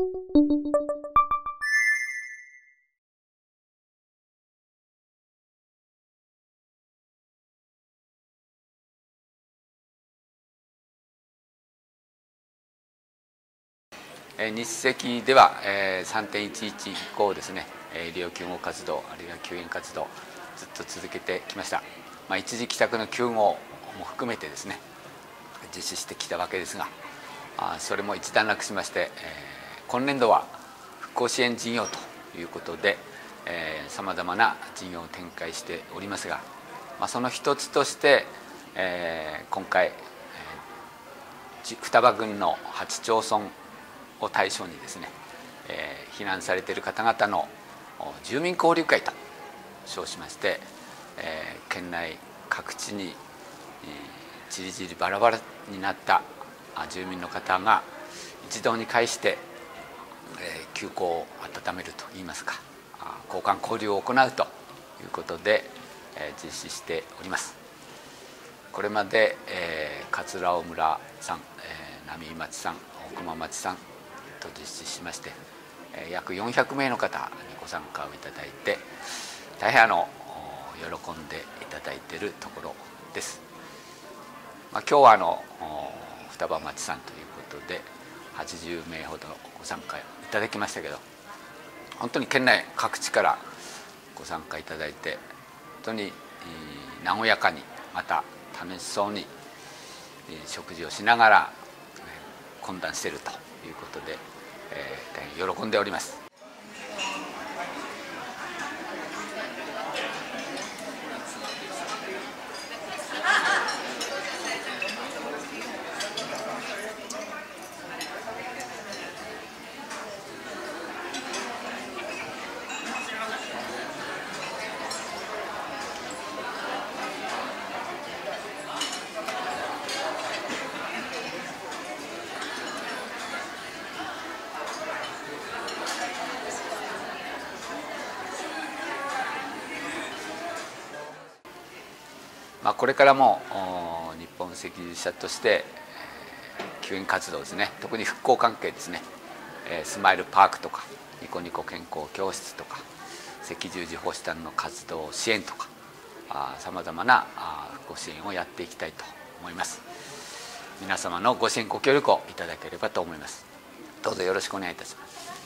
日赤では3.11以降ですね。医療救護活動あるいは救援活動ずっと続けてきました、まあ、一時帰宅の救護も含めてですね実施してきたわけですがそれも一段落しまして、え今年度は復興支援事業ということでさまざまな事業を展開しておりますが、まあ、その一つとして、え今回双葉郡の8町村を対象にですね、え避難されている方々の住民交流会と称しまして、え県内各地にちりぢりバラバラになった住民の方が一堂に会して、え休校を温めるといいますか交換交流を行うということで、え実施しておりますこれまで、え桂尾村さん、え浪井町さん大熊町さんと実施しまして約400名の方にご参加をいただいて大変あの喜んでいただいているところです。まあ、今日はあの双葉町さんということで80名ほどのご参加ただきましたけど本当に県内各地からご参加いただいて本当に和やかにまた楽しそうに食事をしながら懇談しているということで、え、大変喜んでおります。まあ、これからも日本赤十字社として救援活動ですね。特に復興関係ですね。スマイルパークとかニコニコ健康教室とか赤十字母子団の活動支援とかさまざまな復興支援をやっていきたいと思います。皆様のご支援ご協力をいただければと思います。どうぞよろしくお願いいたします。